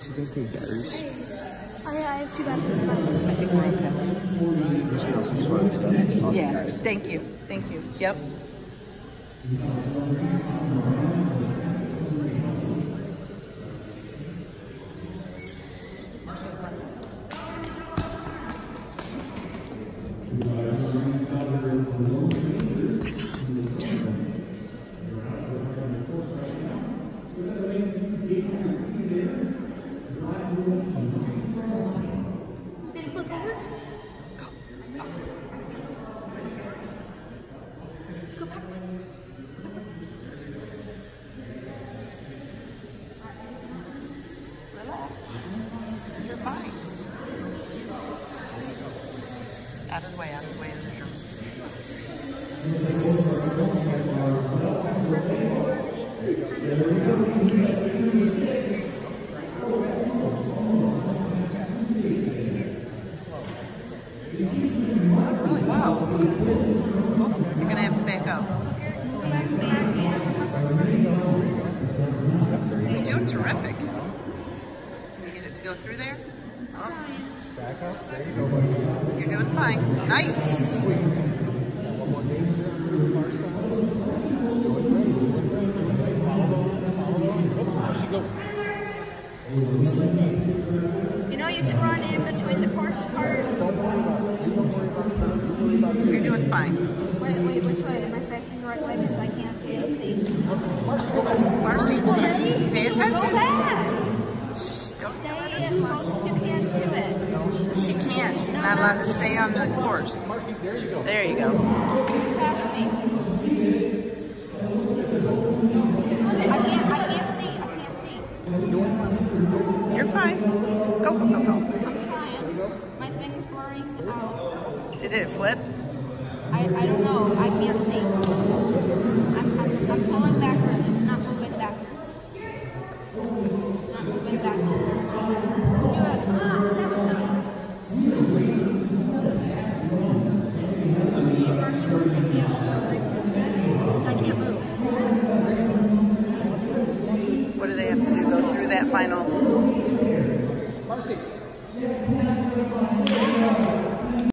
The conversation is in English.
Do you guys need batteries? I, I have two. I think that. Awesome, Yeah, thank you, thank you. Yep. Spinning flip over. Go back. Relax. You're fine. Out of the way, out of the way. Really? Wow. Oh, you're gonna have to back up. You're doing terrific. You get it to go through there? Oh. You're doing fine. Nice. You know you can run in between the course cars. You're doing fine. Wait, wait, which way? Am I facing the right way? Because I can't see. Marcy, Ready? pay Go attention. back. Shh, Don't Stay as close as you can to it. She can't. She's not allowed to stay on the course. There you go. Pass me. I can't, I can't see. I can't see. You're fine. Go, go, go, go. I'm trying. My thing's blurring out. Did it flip? I, I don't know. I can't see. What do they have to do? Go through that final? Marcy.